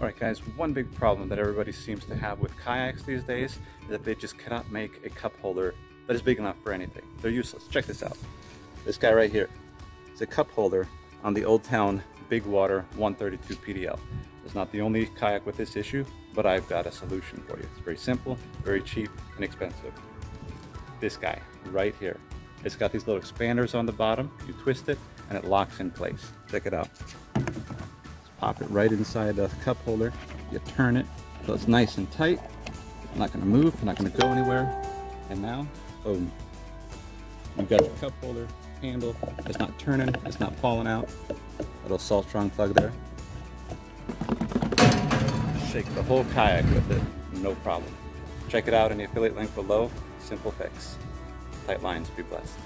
Alright guys, one big problem that everybody seems to have with kayaks these days is that they just cannot make a cup holder that is big enough for anything. They're useless. Check this out. This guy right here is a cup holder on the Old Town BigWater 132 PDL. It's not the only kayak with this issue, but I've got a solution for you. It's very simple, very cheap, and expensive. This guy right here. It's got these little expanders on the bottom. You twist it and it locks in place. Check it out. Pop it right inside the cup holder. You turn it so it's nice and tight. It's not gonna move, not gonna go anywhere. And now, boom. You've got your cup holder handle. It's not turning, it's not falling out. Little salt Saltstrong plug there. Shake the whole kayak with it, no problem. Check it out in the affiliate link below. Simple fix. Tight lines, be blessed.